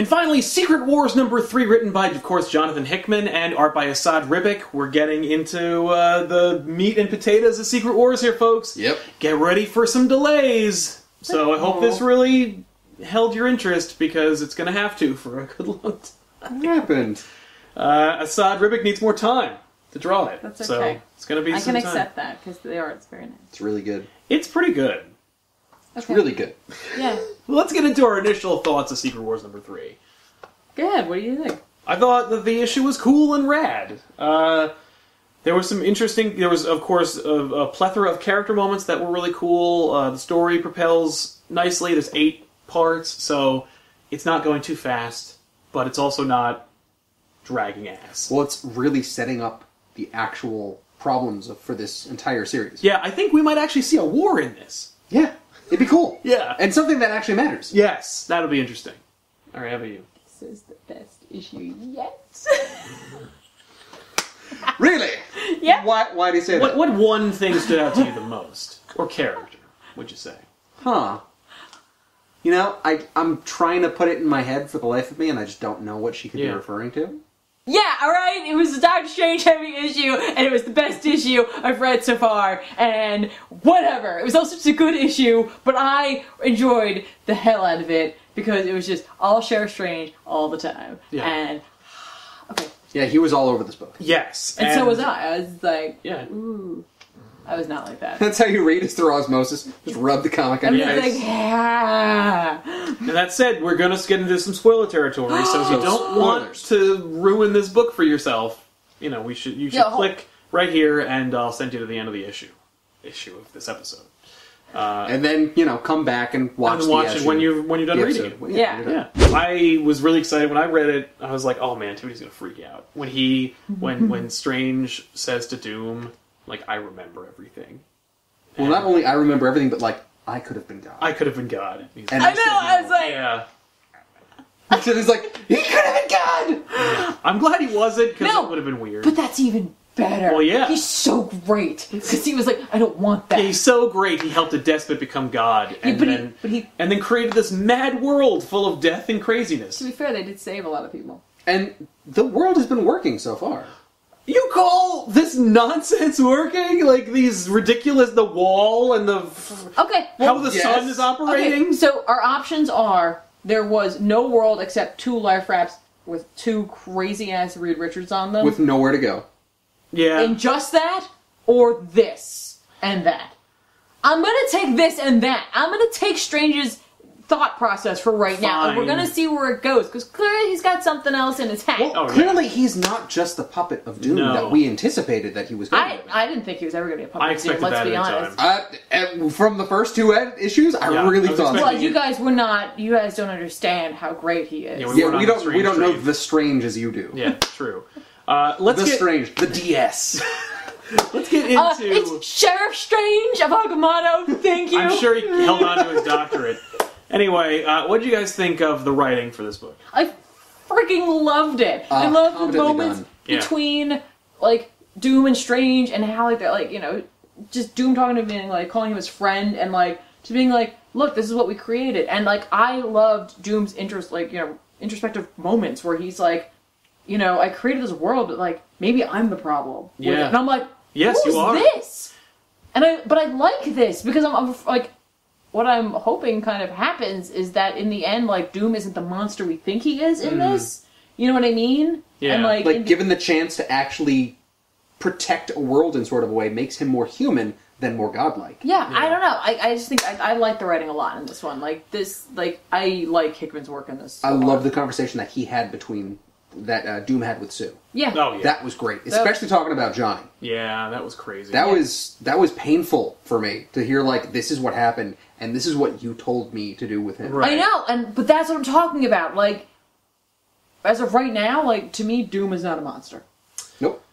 And finally, Secret Wars number three, written by, of course, Jonathan Hickman and art by Esad Ribic. We're getting into uh, the meat and potatoes of Secret Wars here, folks. Yep. Get ready for some delays. So I hope this really held your interest because it's going to have to for a good long time. What happened? Uh, Esad Ribic needs more time to draw it. That's So okay. it's going to be I some can time. accept that because the art's very nice. It's really good. It's pretty good. Okay. Really good. Yeah. Well, let's get into our initial thoughts of Secret Wars number three. Go ahead. What do you think? I thought that the issue was cool and rad. Uh, there was some interesting. There was, of course, a, a plethora of character moments that were really cool. Uh, the story propels nicely. There's eight parts, so it's not going too fast, but it's also not dragging ass. Well, it's really setting up the actual problems of, for this entire series. Yeah, I think we might actually see a war in this. Yeah. It'd be cool. Yeah. And something that actually matters. Yes, that'll be interesting. All right, how about you? This is the best issue yet. Really? yeah. Why, why do you say What that? what one thing stood out to you the most, or character? Would you say? Huh. You know, I, I'm trying to put it in my head for the life of me, and I just don't know what she could Yeah. be referring to. Yeah, alright, it was a Doctor Strange heavy issue, and it was the best issue I've read so far, and whatever. It was also just a good issue, but I enjoyed the hell out of it because it was just all Sheriff Strange all the time. Yeah. And, okay. Yeah, he was all over this book. Yes, And, so was I. I was like, Yeah. ooh. I was not like that. That's how you read is through osmosis. Just rub the comic on I'm your just face. like, yeah. And that said, we're going to get into some spoiler territory, so if you So don't want spoilers. to ruin this book for yourself, you know, we should you should Yeah, hold- click right here, and I'll send you to the end of the issue, issue of this episode. Uh, and then, you know, come back and watch and the watch it issue- when you when you're done the reading it. Well, Yeah. you're done. Yeah, I was really excited when I read it. I was like, "Oh man, Toonie's gonna freak out when he when when Strange says to Doom, like I remember everything. Well, not only I remember everything, but like I could have been God. I could have been God." He's And- like, I know, I was like, "Yeah." so it's like he could have been God. I'm glad he wasn't because No, it would have been weird. but that's even better. Well, yeah. He's so great. Because he was like, I don't want that. Yeah, he's so great. He helped a despot become God, and but he- but he- and then created this mad world full of death and craziness. to be fair, they did save a lot of people. And the world has been working so far. You call this nonsense working? Like these ridiculous the wall and the Okay. how well- the yes. sun is operating? Okay, so our options are there was no world except two life wraps with two crazy ass Reed Richards on them. With nowhere to go. yeah, and just that or this and that. I'm gonna take this and that. I'm gonna take Strange's thought process for right now, and we're gonna see where it goes because clearly he's got something else in his hat. Well, Oh, yeah. clearly he's not just the puppet of Doom No. that we anticipated that he was going I to be. I didn't think he was ever gonna be a puppet. I Doom, let's that be honest. time. Uh, uh, from the first two ed- issues, I Yeah, really I thought. Well, you guys were not. You guys don't understand how great he is. Yeah, yeah, We're we don't. We don't know the strange as you do. yeah, true. Uh, let's the get strange, the DS. let's get into. Uh, it's Sheriff Strange of Agamotto. Thank you. I'm sure he held on to his doctorate. Anyway, uh, what did you guys think of the writing for this book? I freaking loved it. I Ah, love the moments done. Yeah. between like Doom and Strange and how like they're like, you know, just Doom talking to him and like calling him his friend and like just being like, look, this is what we created. And like I loved Doom's interest like, you know, introspective moments where he's like, you know, I created this world, but like maybe I'm the problem. Yeah. And I'm like, Yes, who's you are. this? And I but I like this because I'm, I'm like what I'm hoping kind of happens is that in the end, like Doom isn't the monster we think he is in this. You know what I mean? Mm. Yeah. And like, like given the chance to actually protect a world in sort of a way makes him more human than more godlike. yeah, I don't know. I, I just think I, I like the writing a lot in this one. Like this, like I like Hickman's work in this. so I love far. the conversation that he had between that uh, Doom had with Sue. Yeah. Oh yeah, That was great, especially talking about Johnny. yeah, that was crazy. That was that was painful for me to hear. Like this is what happened, and this is what you told me to do with him. Right. I know, and but that's what I'm talking about. Like, as of right now, like to me, Doom is not a monster. Nope.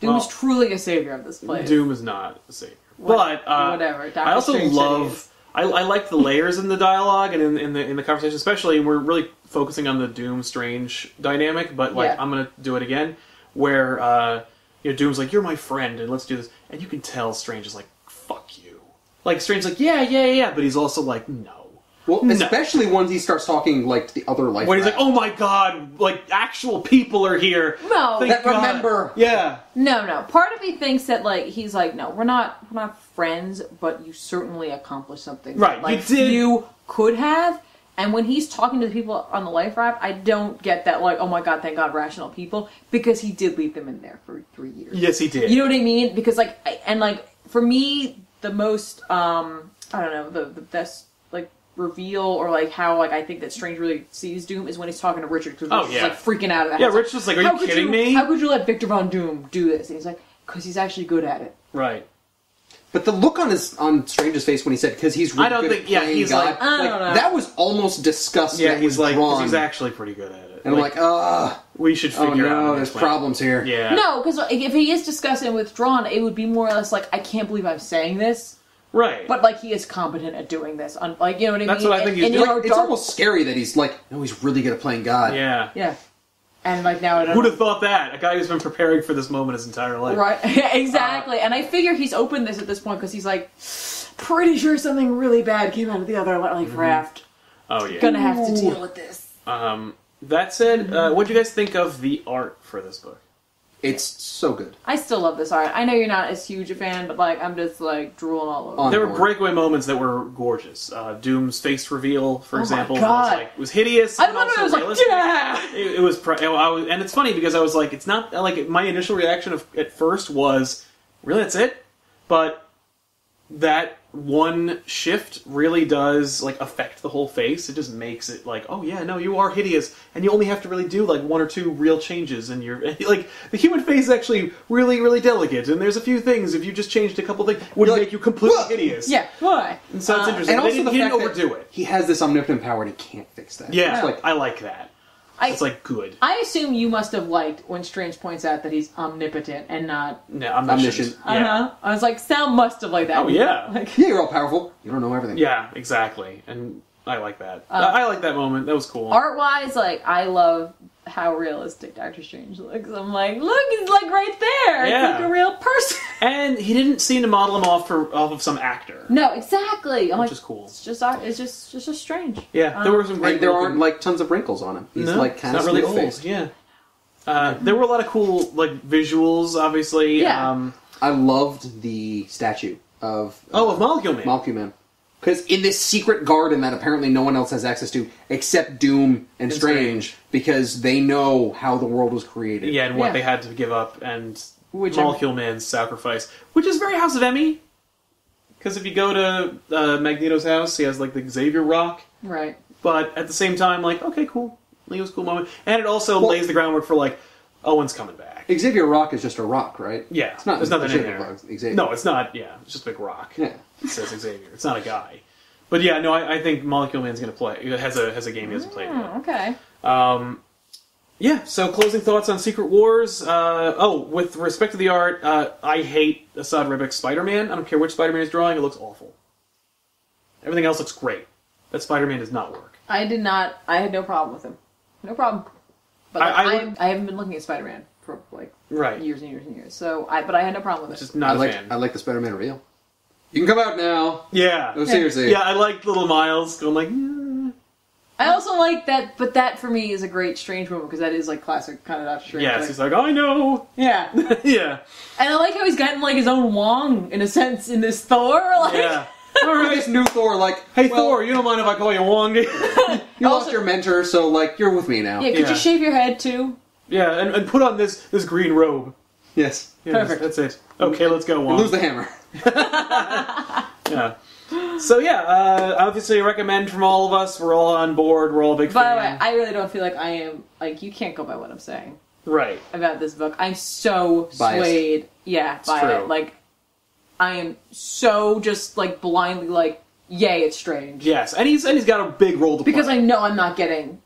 Doom Well, is truly a savior of this place. Doom is not a savior, What- but uh, whatever. Doctor I also Strange said he love. I, I like the layers in the dialogue and in, in the in the conversation, especially. We're really focusing on the Doom Strange dynamic, but like Yeah. I'm gonna do it again, where uh, you know Doom's like, "You're my friend, and let's do this," and you can tell Strange is like, "Fuck you." Like Strange's like, "Yeah, yeah, yeah," but he's also like, "No." Well, No. especially once he starts talking like to the other life. When he's like, "Oh my god, like actual people are here." No. Thank That God." remember. Yeah. No, no. Part of me thinks that like he's like, no, we're not we're not friends, but you certainly accomplished something. Right, that, you Like did- you could have. And when he's talking to the people on the life raft, I don't get that like, oh my god, thank God, rational people, because he did leave them in there for three years. Yes, he did. You know what I mean? Because like, I- and like for me, the most um, I don't know, the the best like reveal or like how like I think that Strange really sees Doom is when he's talking to Richard because Oh, Richard's yeah. like freaking out. At Yeah, He's like, Rich was like, "Are "How you could kidding me?" How could you let Victor Von Doom do this? And he's like, because he's actually good at it. Right. But the look on his on Strange's face when he said because he's really I don't good think- at yeah, he's God, like- I don't know. that was almost disgusting. Yeah, he's was like, 'cause he's actually pretty good at it. and I'm like, ah, we should oh figure out. no, an there's explanation. problems here. Yeah. No, because if he is discussing and withdrawn, it would be more or less like, I can't believe I'm saying this, Right. but like he is competent at doing this. Un- like you know what I That's mean? what I think And- he's and, doing. you know, It's dark- almost scary that he's like, no, he's really good at playing God. yeah. yeah. And like now I don't. Who'd have thought that? A guy who's been preparing for this moment his entire life. Right, exactly. and I figure he's opened this at this point because he's like, pretty sure something really bad came out of the other like Mm-hmm. raft. Oh yeah. Gonna have to deal with this. Um. That said, uh, what do you guys think of the art for this book? It's so good. I still love this art. I know you're not as huge a fan, but like I'm just like drooling all over. On There were board. breakaway moments that were gorgeous. Uh, Doom's face reveal, for Oh my example, God. was like was hideous. I and love it. also I was like, realistic. yeah. It, it was, pr- I was, and it's funny because I was like, it's not like my initial reaction of, at first was, really, that's it. But that one shift really does like affect the whole face. It just makes it like, oh yeah, no, you are hideous, and you only have to really do like one or two real changes, and you're like the human face is actually really, really delicate. And there's a few things if you just changed a couple things would like, make you completely "Whoa!" hideous. Yeah. Why? and so it's Uh, interesting. And They also didn't, the he fact didn't that overdo it. he has this omnipotent power and he can't fix that. Yeah, It's like I like that. I, It's like good. I assume you must have liked when Strange points out that he's omnipotent and not. No, I'm not Omniscient. Uh Yeah. huh. I was like, Sal must have liked that. Oh, yeah. Like, yeah, you're all powerful. You don't know everything. Yeah, exactly. And I like that. Uh, I like that moment. That was cool. art wise, like I love how realistic Doctor Strange looks. I'm like, look, he's like right there. Yeah. It's like a real person. And he didn't seem to model him off for off of some actor. no, exactly. I'm Which like, is cool. It's just, uh, it's just, it's just strange. Yeah, there were some great. There aren't like tons of wrinkles on him. He's no, like kind of not really old. Yeah. Uh, there were a lot of cool like visuals, obviously. Yeah. Um, I loved the statue of oh, of Molecule Man. Molecule Man. Because in this secret garden that apparently no one else has access to except Doom and, And Strange, Strange. because they know how the world was created. yeah, and what Yeah. they had to give up, and Which I'm- Molecule Man's sacrifice, which is very House of M. Because if you go to uh, Magneto's house, he has like the Xavier Rock. Right. but at the same time, like, okay, cool. Like, it was a cool moment, and it also Well- lays the groundwork for like Owen's coming back. Xavier Rock is just a rock, right? Yeah, It's not there's nothing in Xavier there. Rock, Xavier. No, it's not. Yeah, it's just a big rock. Yeah. It says Xavier. It's not a guy. But yeah, no, I, I think Molecule Man's gonna play. It has a has a game he hasn't played yet. Hmm, okay. Um, yeah. So closing thoughts on Secret Wars. Uh, oh, with respect to the art, uh, I hate Esad Ribic's Spider-Man. I don't care which Spider-Man he's drawing. It looks awful. Everything else looks great. That Spider-Man does not work. I did not. I had no problem with him. No problem. But I- like, I I, would- I, haven't been looking at Spider-Man for like Right. years and years and years. So I, but I had no problem with it. Just not I a like fan. I like the Spider-Man reveal. You can come out now. yeah. No, seriously. Yeah, I like little Miles going like. "Mm." I also like that, but that for me is a great Strange moment because that is like classic kind of Doctor Strange. Yes, like- he's like, I know. yeah, yeah. and I like how he's gotten like his own Wong in a sense in this Thor. Like, yeah. All Or this new Thor, like, Hey well, Thor, you don't mind if I call you Wong? you Also- lost your mentor, so like you're with me now. yeah. Could Yeah. you shave your head too? yeah, and, and put on this this green robe. Yes. Yeah, Perfect. That's it. Okay, let's go, And Wong. lose the hammer. Yeah. So yeah, uh, obviously recommend from all of us. We're all on board. We're all a big By the way, fan. I really don't feel like I am like you can't go by what I'm saying right. about this book. I'm so Biased. swayed, yeah, by true. it. Like, I am so just like blindly like, yay, it's strange. Yes, and he's and he's got a big role to play. because play. I know I'm not getting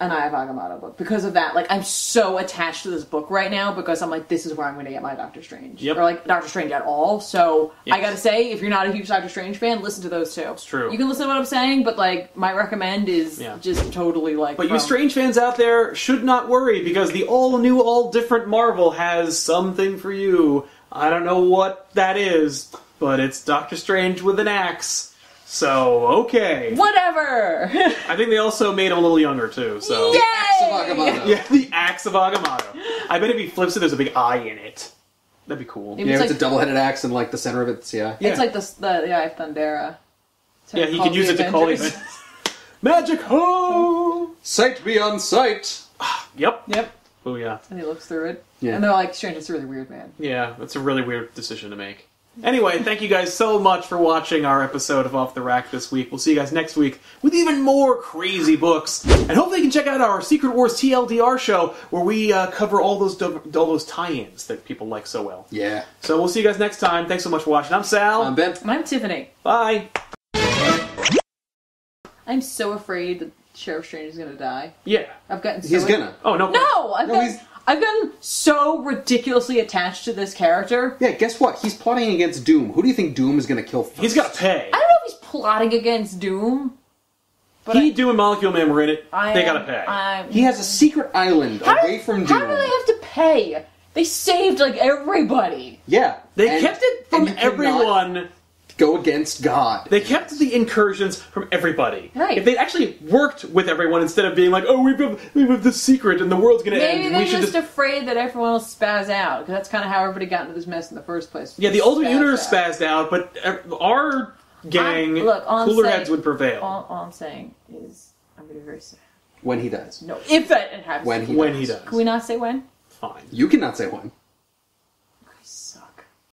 an of Agamotto book. Because of that, like I'm so attached to this book right now because I'm like, this is where I'm going to get my Doctor Strange, Yep. or like Doctor Strange at all. So I gotta say, if you're not a huge Doctor Strange fan, listen to those two. It's true. You can listen to what I'm saying, but like my recommend is Yeah. just totally like. But you Strange fans out there should not worry because the all new, all different Marvel has something for you. I don't know what that is, but it's Doctor Strange with an axe. So okay. Whatever. I think they also made him a little younger too. So Yay! Axe of Agamotto. yeah, the axe of Agamotto. I bet if he flips it, there's a big eye in it. That'd be cool. Maybe Yeah, it's it's like a double-headed axe and like the center of it's yeah. Yeah. it's like the the the Eye of Thundera. Yeah, he call could use the it to call the magic ho. Sight beyond sight. Yep. Yep. Oh yeah. And he looks through it. Yeah. And they're like, Strange, it's really weird, man. Yeah, that's a really weird decision to make. Anyway, thank you guys so much for watching our episode of Off the Rack this week. We'll see you guys next week with even more crazy books, and hopefully you can check out our Secret Wars TLDR show where we uh, cover all those all those tie-ins that people like so well. Yeah. So we'll see you guys next time. Thanks so much for watching. I'm Sal. I'm Ben. And I'm Tiffany. Bye. I'm so afraid that Sheriff Strange is gonna die. Yeah. I've gotten so He's gonna. Oh no. No! I've No, gotten, he's- I've gotten so ridiculously attached to this character. Yeah, guess what? He's plotting against Doom. Who do you think Doom is going to kill first? He's got to pay. I don't know if he's plotting against Doom. But He, I, Doom, and Molecule Man were in it. I they am- got to pay. I'm- He has a secret island How- away from Doom. How do they have to pay? They saved like everybody. Yeah. they and- kept it from and you cannot everyone. Go against God. They kept the incursions from everybody. Right. If they'd actually worked with everyone instead of being like, "Oh, we've got, we've got this secret and the world's gonna Maybe end," and they're we just just afraid that everyone will spaz out because that's kind of how everybody got into this mess in the first place. yeah, the Ultimate Spaz Universe out. spazzed out, but our gang, look, all I'm cooler saying- heads would prevail All, all I'm saying is I'm gonna be very sad. When he dies. No, if that happens. When he when dies. he does. Can we not say when? Fine. You cannot say when. I suck.